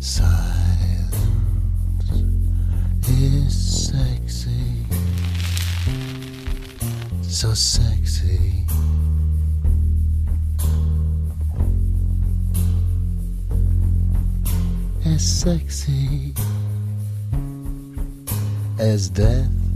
Silence is sexy, so sexy. As sexy as death